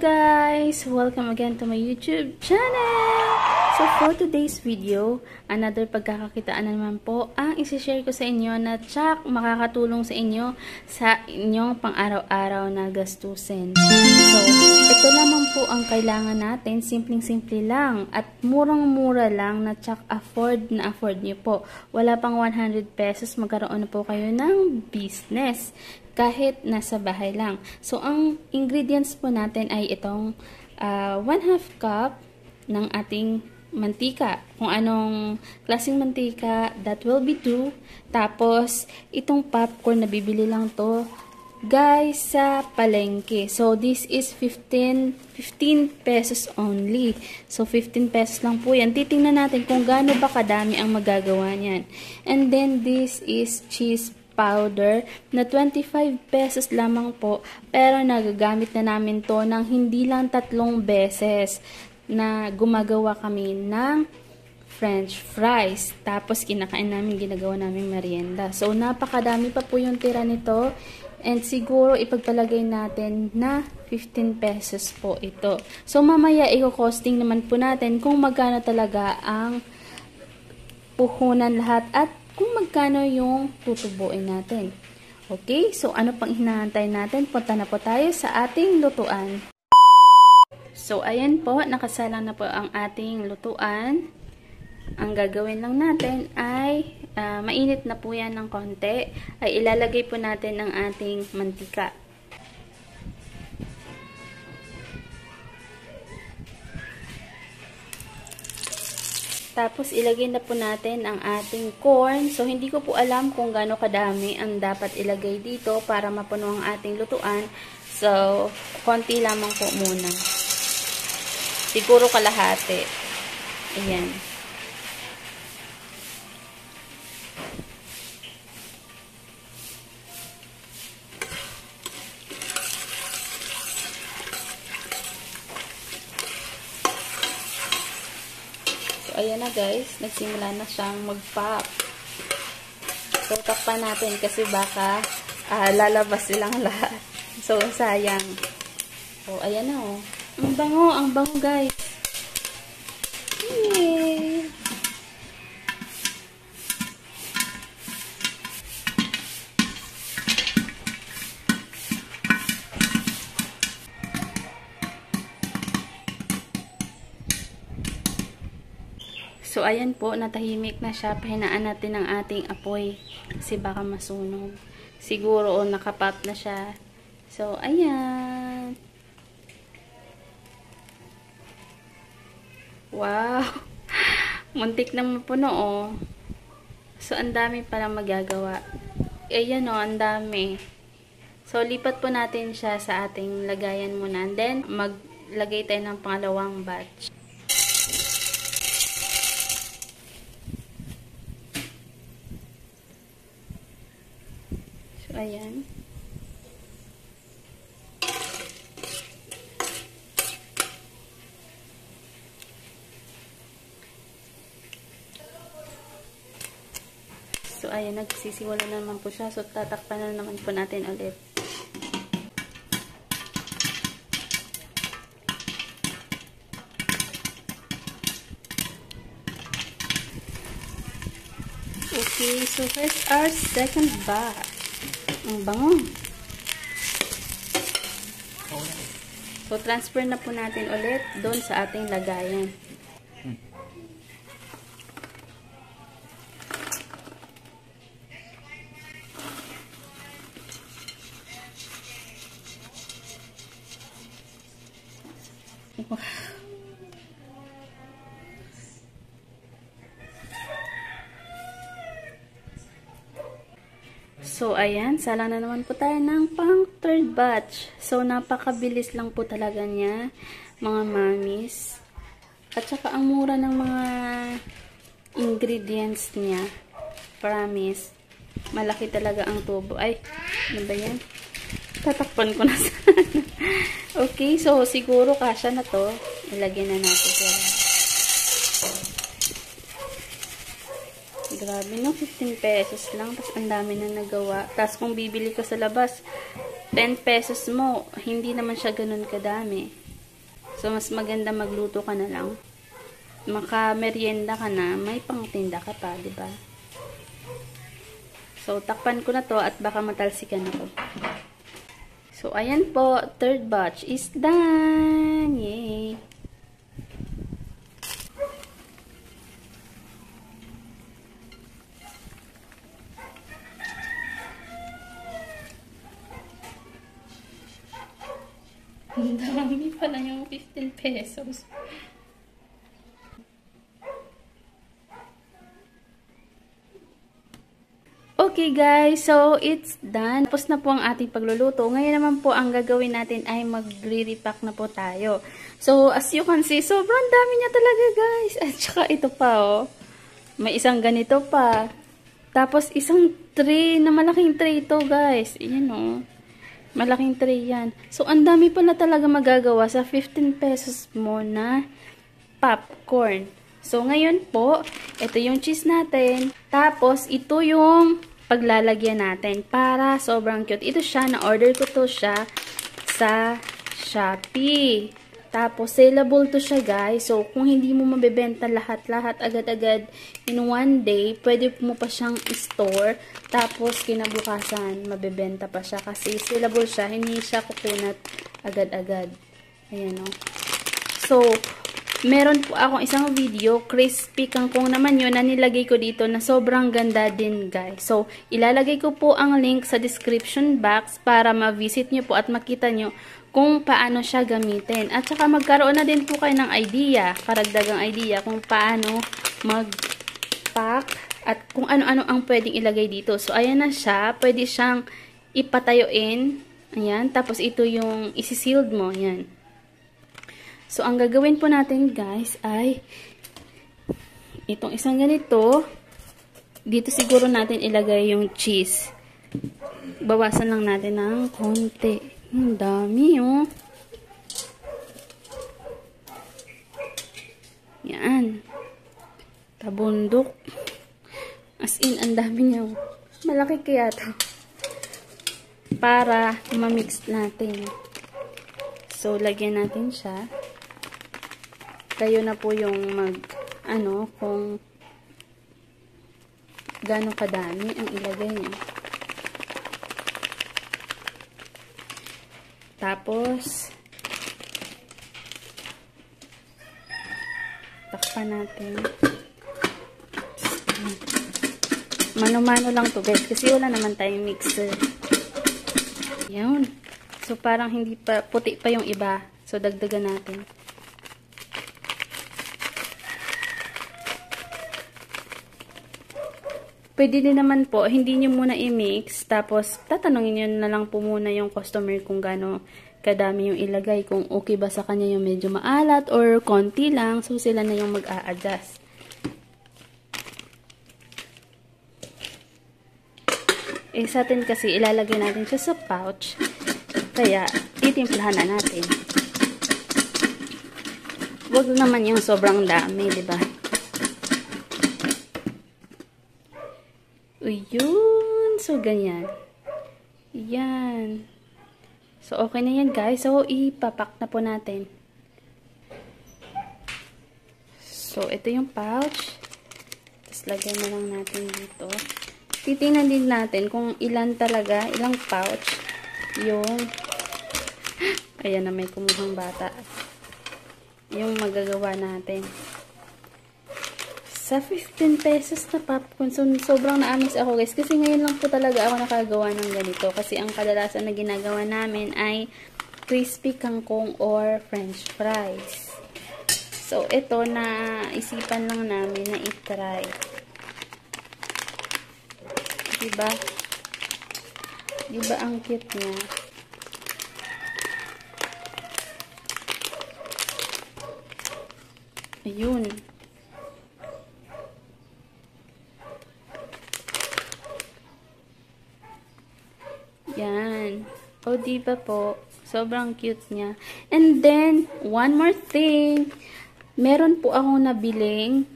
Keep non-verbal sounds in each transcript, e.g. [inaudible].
Guys! Welcome again to my YouTube channel! So for today's video, another pagkakakitaan na naman po ang isi-share ko sa inyo na tsak makakatulong sa inyo sa inyong pang-araw-araw na gastusin. So, ito lamang po ang kailangan natin, simpleng-simple lang at murang-mura lang na tsak afford na afford nyo po. Wala pang 100 pesos, magkaroon na po kayo ng business kahit nasa bahay lang. So, ang ingredients po natin ay itong 1 uh, half cup ng ating mantika. Kung anong klaseng mantika, that will be 2. Tapos, itong popcorn na bibili lang to, guys, sa palengke. So, this is 15, 15 pesos only. So, 15 pesos lang po yan. Titingnan natin kung gaano ba kadami ang magagawa niyan. And then, this is cheese powder na 25 pesos lamang po pero nagagamit na namin to ng hindi lang tatlong beses na gumagawa kami ng french fries. Tapos kinakain namin, ginagawa namin merienda. So napakadami pa po yung tira nito and siguro ipagpalagay natin na 15 pesos po ito. So mamaya i-costing naman po natin kung magkano talaga ang puhunan lahat at kung magkano yung tutubuin natin. Okay, so ano pang hinahantay natin? Punta na po tayo sa ating lutuan. So, ayan po, nakasalang na po ang ating lutuan. Ang gagawin lang natin ay uh, mainit na po yan ng konti. Ay ilalagay po natin ang ating mantika. Tapos, ilagay na po natin ang ating corn. So, hindi ko po alam kung gaano kadami ang dapat ilagay dito para mapuno ang ating lutuan. So, konti lamang po muna. Siguro kalahati. Ayan. Ayan na guys, nagsimula na siyang mag-pop. So, takpan natin kasi baka uh, lalabas silang [laughs] lahat. So, sayang. So, ayan na oh. Ang bango, ang bango guys. So, ayan po, natahimik na siya. Pahinaan natin ang ating apoy. Kasi baka masunog. Siguro, oh, nakapap na siya. So, ayan. Wow! [laughs] Muntik na mapuno, oh. So, ang dami pala magagawa. Ayan, oh, ang dami. So, lipat po natin siya sa ating lagayan muna. And then, maglagay tayo ng pangalawang batch. Ayan. So, ayan, nagsisiwala na naman po siya. So, tatakpan na naman po natin ulit. Okay, so here's our second batch. Ang bango. So, transfer na po natin ulit doon sa ating lagayan. Wow. So, ayan, salang na naman po tayo ng pang third batch. So, napakabilis lang po talaga niya, mga mamis. At saka, ang mura ng mga ingredients niya. Promise. Malaki talaga ang tubo. Ay, ano ba yan? Tatakpan ko na sana. [laughs] okay, so, siguro kasya na to. Ilagay na natin siya. Grabe, no? 15 pesos lang. Tapos, ang dami na nagawa. Tapos, kung bibili ka sa labas, 10 pesos mo, hindi naman siya ganun kadami. So, mas maganda magluto ka na lang. Maka-merienda ka na, may pangtinda ka pa, ba? So, takpan ko na to at baka matalsikan ako. So, ayan po, third batch is done! Yay! Ang dami pala yung 15 pesos. Okay guys, so it's done. Tapos na po ang ating pagluluto. Ngayon naman po ang gagawin natin ay magre-repack na po tayo. So as you can see, sobrang dami niya talaga guys. At saka ito pa oh. May isang ganito pa. Tapos isang tray na malaking tray ito guys. Ayan oh. Malaking tray yan. So, ang dami pala talaga magagawa sa 15 pesos mo na popcorn. So, ngayon po, ito yung cheese natin. Tapos, ito yung paglalagyan natin para sobrang cute. Ito siya, na-order ko to siya sa Shopee. Tapos, saleable to siya, guys. So, kung hindi mo mabebenta lahat-lahat agad-agad in one day, pwede mo pa siyang store. Tapos, kinabukasan, mabebenta pa siya. Kasi, saleable siya. Hindi siya kukunat agad-agad. Ayan, o. Oh. So, meron po akong isang video, crispy kangkong naman yun, na nilagay ko dito na sobrang ganda din, guys. So, ilalagay ko po ang link sa description box para ma-visit nyo po at makita nyo kung paano siya gamitin. At saka magkaroon na din po kayo ng idea, karagdagang idea kung paano mag-pack at kung ano-ano ang pwedeng ilagay dito. So, ayan na siya. Pwede siyang ipatayuin. Ayan. Tapos, ito yung isi-sealed mo. Ayan. So, ang gagawin po natin, guys, ay itong isang ganito. Dito siguro natin ilagay yung cheese. Bawasan lang natin ng konti. Ang dami, oh. Yan. Tabundok. As in, ang dami niya. Oh. Malaki kaya to. Para ma-mix natin. So, lagyan natin siya. Kayo na po yung mag, ano, kung gano'ng kadami ang ilagay niya. Tapos, takpan natin. Mano-mano lang to guys, kasi wala naman tayong mixer. Yan. So, parang hindi pa, puti pa yung iba. So, dagdagan natin. Pwede din naman po, hindi nyo muna i-mix, tapos tatanungin nyo na lang po muna yung customer kung gaano kadami yung ilagay, kung okay ba sa kanya yung medyo maalat or konti lang, so sila na yung mag-a-adjust. Eh, sa atin kasi ilalagay natin siya sa pouch, kaya titimplahan na natin. Huwag naman yung sobrang dami, ba? Uyun. So, ganyan. Yan. So, okay na yan, guys. So, ipapak na po natin. So, ito yung pouch. Tapos, lagyan na lang natin dito. Titingnan din natin kung ilan talaga, ilang pouch yung [gasps] ayan na may kumuhang bata. Yung magagawa natin sa 15 pesos na popcorn. So, sobrang naamis ako guys. Kasi ngayon lang po talaga ako nakagawa ng ganito. Kasi ang kadalasan na ginagawa namin ay crispy kangkong or french fries. So, ito na isipan lang namin na itry. Diba? Diba ang cute niya? Ayun. O, diba po? Sobrang cute niya. And then, one more thing. Meron po ako nabiling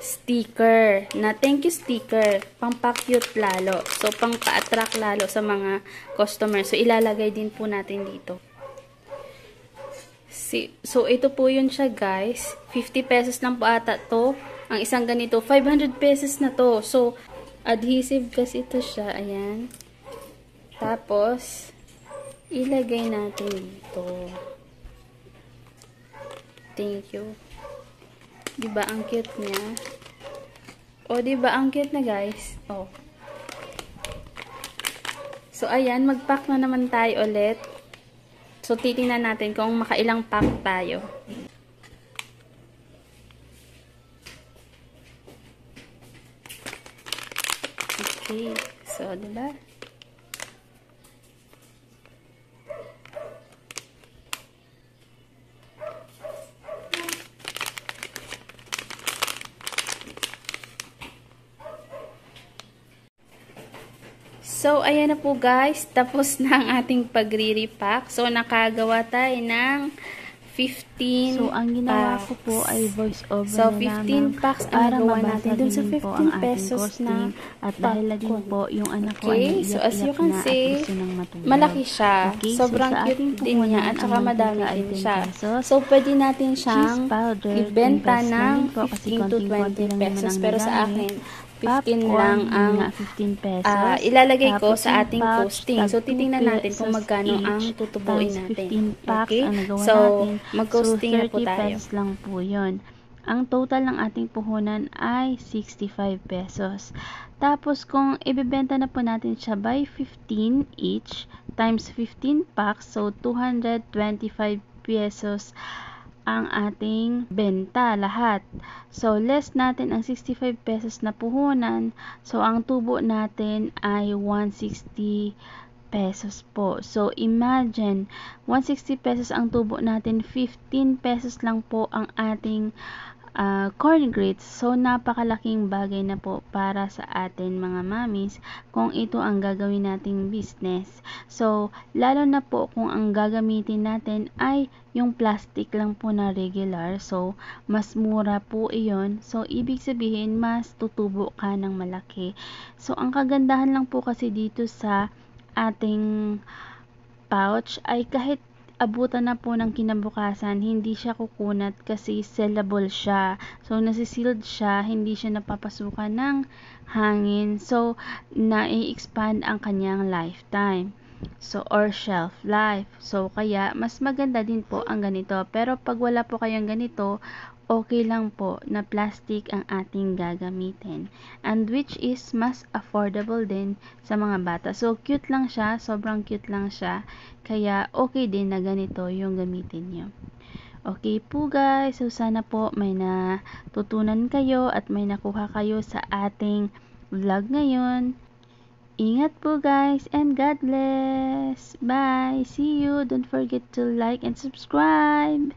sticker na thank you sticker. Pampa-cute lalo. So, pang-pa-attract lalo sa mga customer. So, ilalagay din po natin dito. Si, so, ito po yun siya, guys. 50 pesos lang po ata to. Ang isang ganito, 500 pesos na to. So, adhesive kasi ito siya. Ayan. Tapos, ilagay natin dito. Thank you. Diba, ang cute niya? O, diba, ang cute na, guys? Oh. So, ayan, mag-pack na naman tayo ulit. So, titingnan natin kung makailang pack tayo. Okay. So, diba? So, ayan na po guys. [laughs] Tapos na ang ating pagre-repack. So, nakagawa tayo ng 15 So, ang ginawa packs. ko po ay voice over So, na 15 lamang packs ang para nagawa natin dun sa din po 15 ang ating pesos na At dahil na din po yung anak ko Okay, ay so as you can na see, at gusto nang matulog. Malaki siya. Okay, Sobrang so cute din niya at saka madami din 10 siya. pesos. So, pwede natin siyang ibenta 10 pesos na ng rin po kasi 15 to konting-konti 20 lang naman pesos. Pero sa akin, 15 Popcorn, lang ang nga, 15 pesos. ah, ilalagay ko sa ating pouch, posting. So, 2 titingnan natin kung magkano each ang tutubuin natin. 15 packs Okay? ang So, natin. mag-costing so, na po 30 tayo. pesos lang po yun. Ang total ng ating puhunan ay 65 pesos. Tapos, kung ibebenta na po natin siya by 15 each times 15 packs, so 225 pesos ang ating benta lahat. So, less natin ang 65 pesos na puhunan. So, ang tubo natin ay 160 pesos po. So, imagine, 160 pesos ang tubo natin, 15 pesos lang po ang ating uh, corn grits. So, napakalaking bagay na po para sa atin mga mamis kung ito ang gagawin nating business. So, lalo na po kung ang gagamitin natin ay yung plastic lang po na regular. So, mas mura po iyon. So, ibig sabihin, mas tutubo ka ng malaki. So, ang kagandahan lang po kasi dito sa ating pouch ay kahit abutan na po ng kinabukasan, hindi siya kukunat kasi sellable siya. So, nasisealed siya, hindi siya napapasukan ng hangin. So, na-expand ang kanyang lifetime. So, or shelf life. So, kaya, mas maganda din po ang ganito. Pero, pag wala po kayong ganito, okay lang po na plastic ang ating gagamitin. And which is mas affordable din sa mga bata. So, cute lang siya. Sobrang cute lang siya. Kaya, okay din na ganito yung gamitin nyo. Okay po guys. So, sana po may natutunan kayo at may nakuha kayo sa ating vlog ngayon. Ingat po guys and God bless. Bye. See you. Don't forget to like and subscribe.